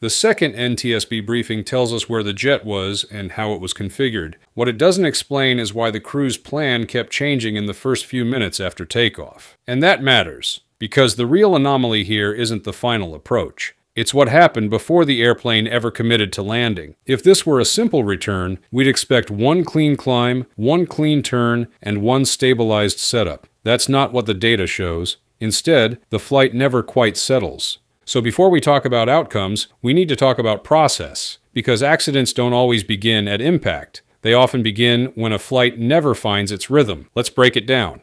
The second NTSB briefing tells us where the jet was and how it was configured. What it doesn't explain is why the crew's plan kept changing in the first few minutes after takeoff. And that matters, because the real anomaly here isn't the final approach. It's what happened before the airplane ever committed to landing. If this were a simple return, we'd expect one clean climb, one clean turn, and one stabilized setup. That's not what the data shows. Instead, the flight never quite settles. So before we talk about outcomes, we need to talk about process, because accidents don't always begin at impact. They often begin when a flight never finds its rhythm. Let's break it down.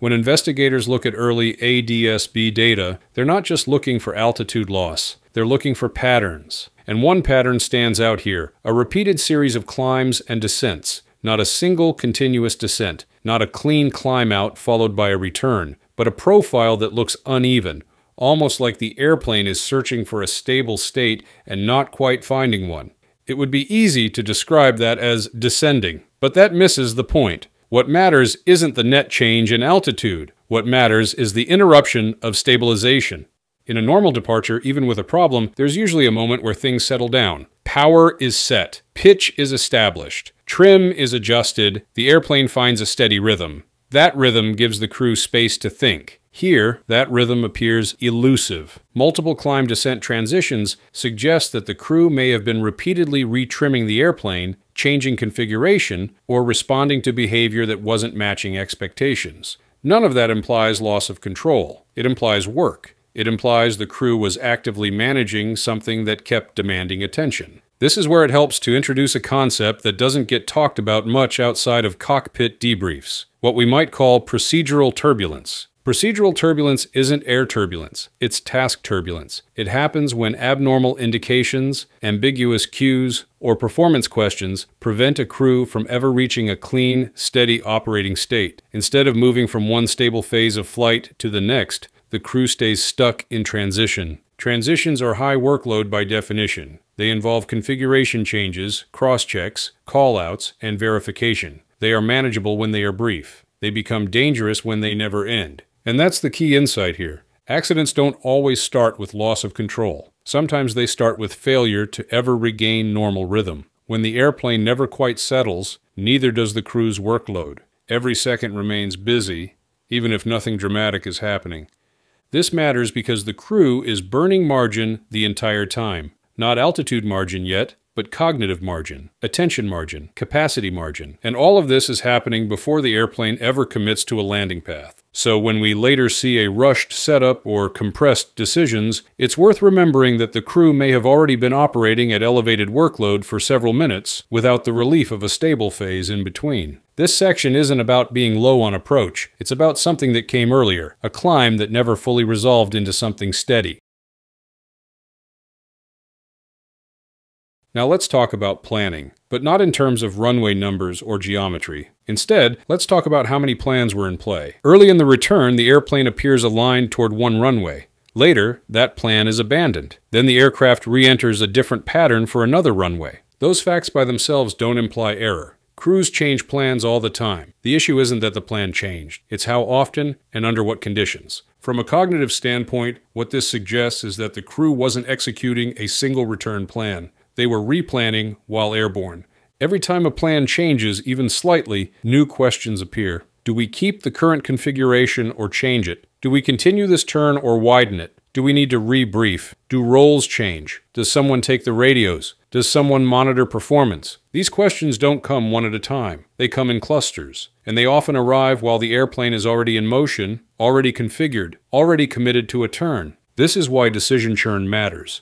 When investigators look at early ADSB data, they're not just looking for altitude loss, they're looking for patterns. And one pattern stands out here a repeated series of climbs and descents, not a single continuous descent, not a clean climb out followed by a return, but a profile that looks uneven, almost like the airplane is searching for a stable state and not quite finding one. It would be easy to describe that as descending, but that misses the point. What matters isn't the net change in altitude. What matters is the interruption of stabilization. In a normal departure, even with a problem, there's usually a moment where things settle down. Power is set, pitch is established, trim is adjusted, the airplane finds a steady rhythm. That rhythm gives the crew space to think. Here, that rhythm appears elusive. Multiple climb descent transitions suggest that the crew may have been repeatedly retrimming the airplane, changing configuration, or responding to behavior that wasn't matching expectations. None of that implies loss of control. It implies work. It implies the crew was actively managing something that kept demanding attention. This is where it helps to introduce a concept that doesn't get talked about much outside of cockpit debriefs, what we might call procedural turbulence. Procedural turbulence isn't air turbulence, it's task turbulence. It happens when abnormal indications, ambiguous cues, or performance questions prevent a crew from ever reaching a clean, steady operating state. Instead of moving from one stable phase of flight to the next, the crew stays stuck in transition. Transitions are high workload by definition. They involve configuration changes, cross-checks, call-outs, and verification. They are manageable when they are brief. They become dangerous when they never end. And that's the key insight here. Accidents don't always start with loss of control. Sometimes they start with failure to ever regain normal rhythm. When the airplane never quite settles, neither does the crew's workload. Every second remains busy, even if nothing dramatic is happening. This matters because the crew is burning margin the entire time. Not altitude margin yet, but cognitive margin, attention margin, capacity margin. And all of this is happening before the airplane ever commits to a landing path. So when we later see a rushed setup or compressed decisions, it's worth remembering that the crew may have already been operating at elevated workload for several minutes without the relief of a stable phase in between. This section isn't about being low on approach, it's about something that came earlier, a climb that never fully resolved into something steady. Now let's talk about planning, but not in terms of runway numbers or geometry. Instead, let's talk about how many plans were in play. Early in the return, the airplane appears aligned toward one runway. Later, that plan is abandoned. Then the aircraft re-enters a different pattern for another runway. Those facts by themselves don't imply error. Crews change plans all the time. The issue isn't that the plan changed, it's how often and under what conditions. From a cognitive standpoint, what this suggests is that the crew wasn't executing a single return plan. They were replanning while airborne. Every time a plan changes, even slightly, new questions appear. Do we keep the current configuration or change it? Do we continue this turn or widen it? Do we need to rebrief? Do roles change? Does someone take the radios? Does someone monitor performance? These questions don't come one at a time. They come in clusters, and they often arrive while the airplane is already in motion, already configured, already committed to a turn. This is why decision churn matters.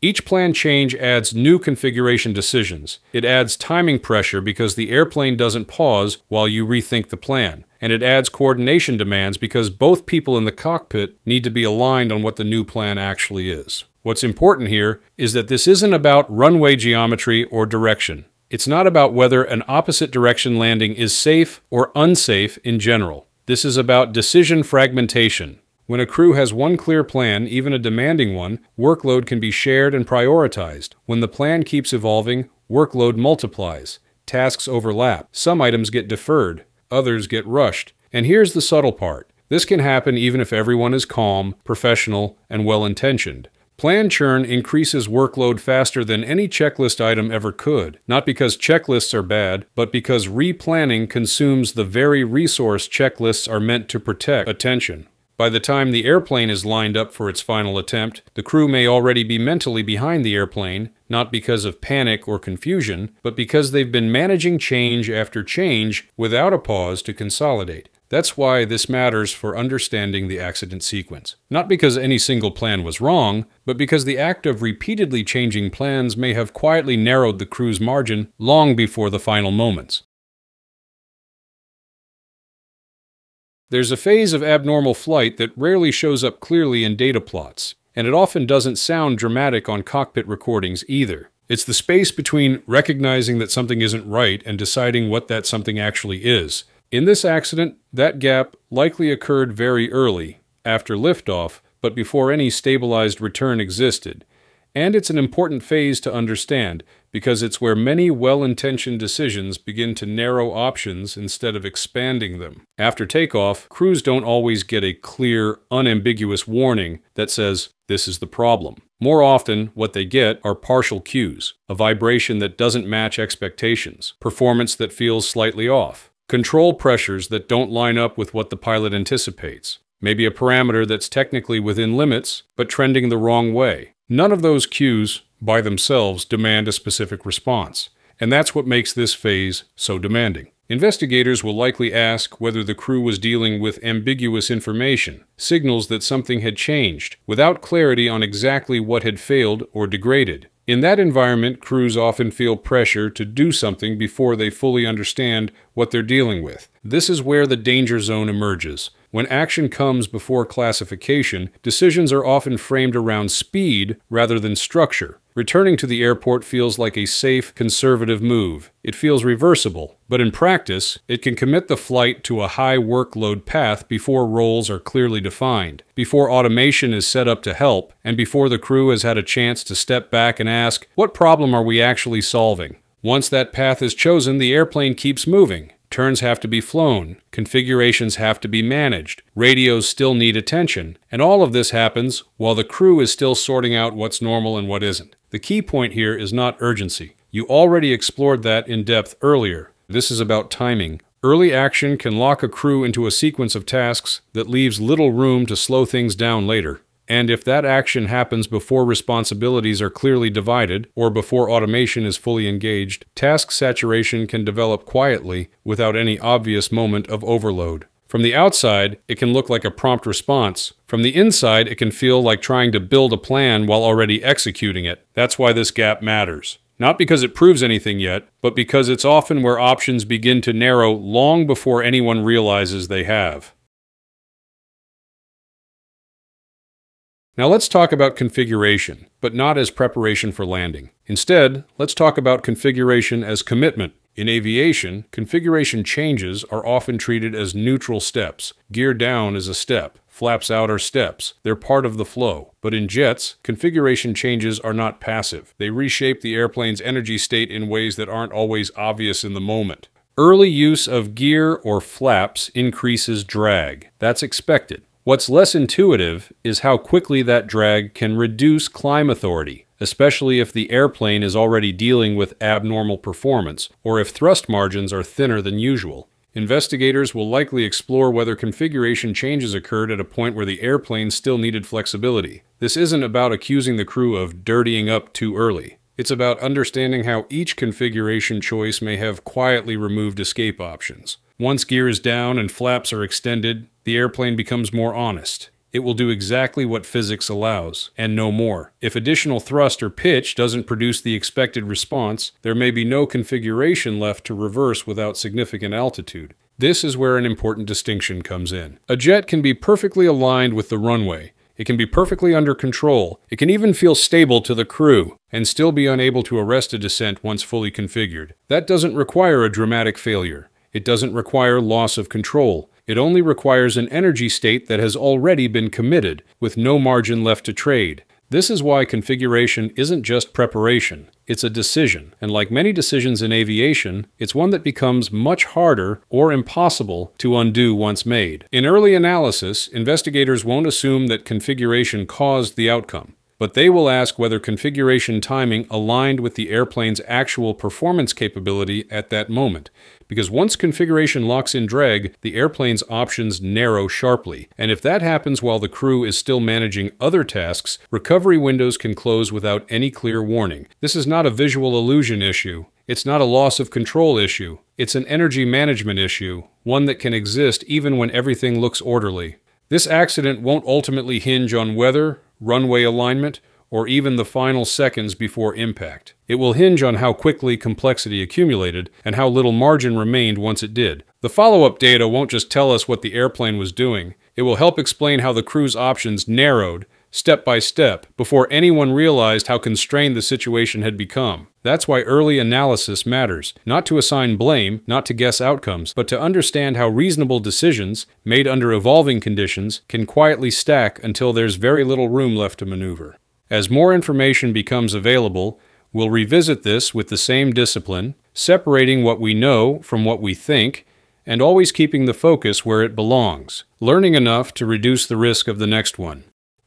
Each plan change adds new configuration decisions. It adds timing pressure because the airplane doesn't pause while you rethink the plan. And it adds coordination demands because both people in the cockpit need to be aligned on what the new plan actually is. What's important here is that this isn't about runway geometry or direction. It's not about whether an opposite direction landing is safe or unsafe in general. This is about decision fragmentation. When a crew has one clear plan, even a demanding one, workload can be shared and prioritized. When the plan keeps evolving, workload multiplies, tasks overlap, some items get deferred, others get rushed. And here's the subtle part. This can happen even if everyone is calm, professional, and well-intentioned. Plan churn increases workload faster than any checklist item ever could, not because checklists are bad, but because replanning consumes the very resource checklists are meant to protect attention. By the time the airplane is lined up for its final attempt, the crew may already be mentally behind the airplane, not because of panic or confusion, but because they've been managing change after change without a pause to consolidate. That's why this matters for understanding the accident sequence. Not because any single plan was wrong, but because the act of repeatedly changing plans may have quietly narrowed the crew's margin long before the final moments. There's a phase of abnormal flight that rarely shows up clearly in data plots, and it often doesn't sound dramatic on cockpit recordings either. It's the space between recognizing that something isn't right and deciding what that something actually is. In this accident, that gap likely occurred very early, after liftoff, but before any stabilized return existed. And it's an important phase to understand because it's where many well intentioned decisions begin to narrow options instead of expanding them. After takeoff, crews don't always get a clear, unambiguous warning that says, this is the problem. More often, what they get are partial cues, a vibration that doesn't match expectations, performance that feels slightly off, control pressures that don't line up with what the pilot anticipates, maybe a parameter that's technically within limits, but trending the wrong way. None of those cues by themselves demand a specific response, and that's what makes this phase so demanding. Investigators will likely ask whether the crew was dealing with ambiguous information, signals that something had changed, without clarity on exactly what had failed or degraded. In that environment, crews often feel pressure to do something before they fully understand what they're dealing with. This is where the danger zone emerges. When action comes before classification, decisions are often framed around speed rather than structure. Returning to the airport feels like a safe, conservative move. It feels reversible, but in practice, it can commit the flight to a high workload path before roles are clearly defined, before automation is set up to help, and before the crew has had a chance to step back and ask, what problem are we actually solving? Once that path is chosen, the airplane keeps moving. Turns have to be flown, configurations have to be managed, radios still need attention, and all of this happens while the crew is still sorting out what's normal and what isn't. The key point here is not urgency. You already explored that in depth earlier. This is about timing. Early action can lock a crew into a sequence of tasks that leaves little room to slow things down later. And if that action happens before responsibilities are clearly divided or before automation is fully engaged, task saturation can develop quietly without any obvious moment of overload. From the outside, it can look like a prompt response. From the inside, it can feel like trying to build a plan while already executing it. That's why this gap matters. Not because it proves anything yet, but because it's often where options begin to narrow long before anyone realizes they have. Now let's talk about configuration, but not as preparation for landing. Instead, let's talk about configuration as commitment. In aviation, configuration changes are often treated as neutral steps. Gear down is a step, flaps out are steps. They're part of the flow. But in jets, configuration changes are not passive. They reshape the airplane's energy state in ways that aren't always obvious in the moment. Early use of gear or flaps increases drag. That's expected. What's less intuitive is how quickly that drag can reduce climb authority, especially if the airplane is already dealing with abnormal performance, or if thrust margins are thinner than usual. Investigators will likely explore whether configuration changes occurred at a point where the airplane still needed flexibility. This isn't about accusing the crew of dirtying up too early. It's about understanding how each configuration choice may have quietly removed escape options. Once gear is down and flaps are extended, the airplane becomes more honest. It will do exactly what physics allows, and no more. If additional thrust or pitch doesn't produce the expected response, there may be no configuration left to reverse without significant altitude. This is where an important distinction comes in. A jet can be perfectly aligned with the runway. It can be perfectly under control. It can even feel stable to the crew, and still be unable to arrest a descent once fully configured. That doesn't require a dramatic failure. It doesn't require loss of control. It only requires an energy state that has already been committed, with no margin left to trade. This is why configuration isn't just preparation. It's a decision, and like many decisions in aviation, it's one that becomes much harder or impossible to undo once made. In early analysis, investigators won't assume that configuration caused the outcome but they will ask whether configuration timing aligned with the airplane's actual performance capability at that moment. Because once configuration locks in drag, the airplane's options narrow sharply. And if that happens while the crew is still managing other tasks, recovery windows can close without any clear warning. This is not a visual illusion issue. It's not a loss of control issue. It's an energy management issue, one that can exist even when everything looks orderly. This accident won't ultimately hinge on weather, runway alignment, or even the final seconds before impact. It will hinge on how quickly complexity accumulated and how little margin remained once it did. The follow up data won't just tell us what the airplane was doing, it will help explain how the crew's options narrowed step by step before anyone realized how constrained the situation had become. That's why early analysis matters, not to assign blame, not to guess outcomes, but to understand how reasonable decisions, made under evolving conditions, can quietly stack until there's very little room left to maneuver. As more information becomes available, we'll revisit this with the same discipline, separating what we know from what we think, and always keeping the focus where it belongs, learning enough to reduce the risk of the next one.